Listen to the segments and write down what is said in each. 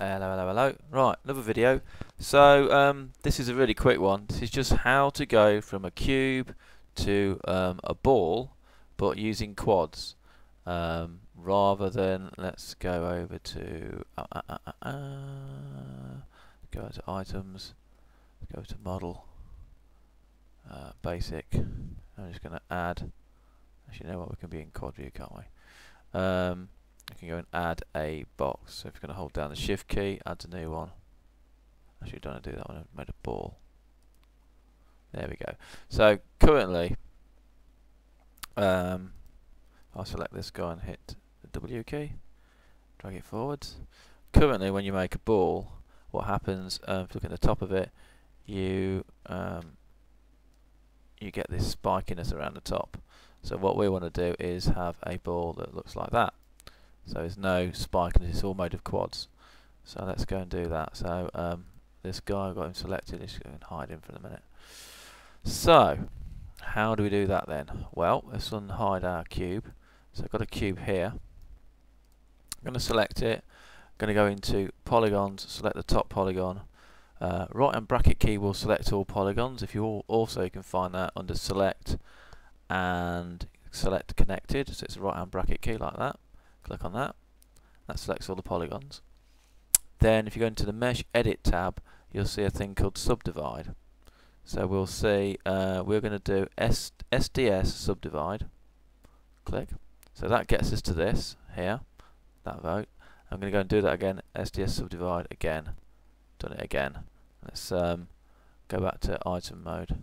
Hello, hello, hello. Right, another video. So um, this is a really quick one. This is just how to go from a cube to um, a ball, but using quads, um, rather than let's go over to uh, uh, uh, uh, uh go to items, go to model, uh, basic. I'm just going to add. Actually, you know what? We can be in quad view, can't we? I can go and add a box. So if you're going to hold down the shift key, add a new one. Actually, don't want to do that one. I've made a ball. There we go. So currently, um, I'll select this guy and hit the W key, drag it forwards. Currently, when you make a ball, what happens? Um, if you look at the top of it, you um, you get this spikiness around the top. So what we want to do is have a ball that looks like that. So there's no spike and it's all made of quads. So let's go and do that. So um, this guy, I've got him selected, let's go and hide him for a minute. So, how do we do that then? Well, let's unhide our cube. So I've got a cube here. I'm going to select it. I'm going to go into polygons, select the top polygon. Uh, right hand bracket key will select all polygons. If you also can find that under select and select connected. So it's a right hand bracket key like that. Click on that. That selects all the polygons. Then if you go into the Mesh Edit tab, you'll see a thing called Subdivide. So we'll see, uh, we're going to do S SDS Subdivide. Click. So that gets us to this, here, that vote. I'm going to go and do that again, SDS Subdivide again. Done it again. Let's um, go back to item mode.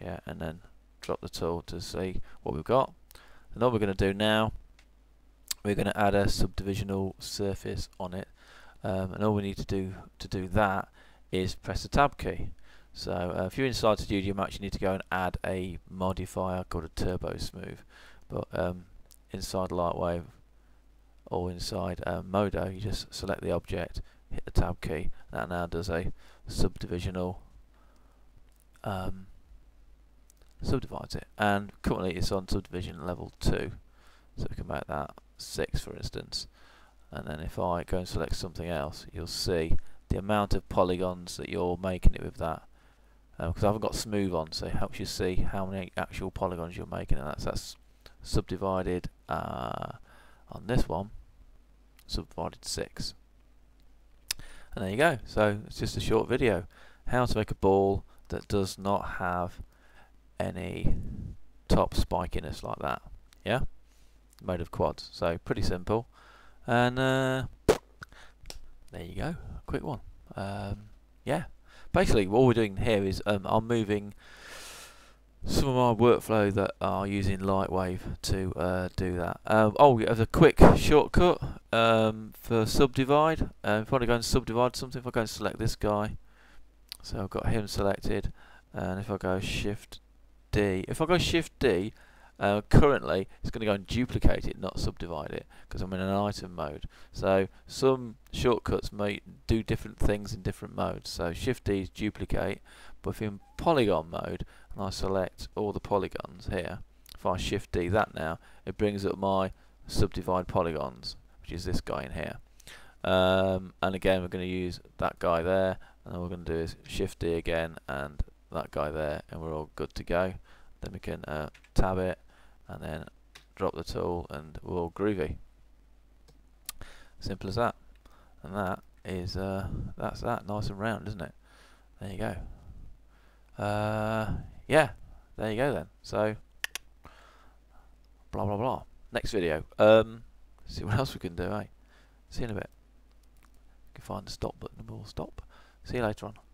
Yeah, and then drop the tool to see what we've got. And all we're going to do now we're going to add a subdivisional surface on it um, and all we need to do to do that is press the tab key. So uh, if you're inside Studio Max you need to go and add a modifier called a turbo smooth. But um, inside Lightwave or inside um, Modo you just select the object hit the tab key. That now does a subdivisional um, subdivides it. And currently it's on subdivision level 2 so we can make that 6 for instance. And then if I go and select something else you'll see the amount of polygons that you're making it with that. Because um, I haven't got smooth on so it helps you see how many actual polygons you're making and that's, that's subdivided uh, on this one subdivided 6 and there you go. So it's just a short video. How to make a ball that does not have any top spikiness like that. Yeah made of quads. So pretty simple. And uh, there you go, quick one. Um, yeah, basically what we're doing here is um, I'm moving some of my workflow that are using Lightwave to uh, do that. Um, oh, as a quick shortcut um, for subdivide, uh, if I want to go and subdivide something, if I go and select this guy, so I've got him selected, and if I go Shift D, if I go Shift D, uh, currently, it's going to go and duplicate it, not subdivide it, because I'm in an item mode. So some shortcuts may do different things in different modes. So Shift D is duplicate, but if in polygon mode, and I select all the polygons here, if I Shift D that now, it brings up my subdivide polygons, which is this guy in here. Um, and again, we're going to use that guy there, and all we're going to do is Shift D again, and that guy there, and we're all good to go. Then we can uh, tab it, and then drop the tool and we're groovy. Simple as that. And that is uh, that's that nice and round, isn't it? There you go. Uh, yeah, there you go then. So blah blah blah. Next video. Um, see what else we can do, eh? See you in a bit. You can find the stop button and we'll stop. See you later on.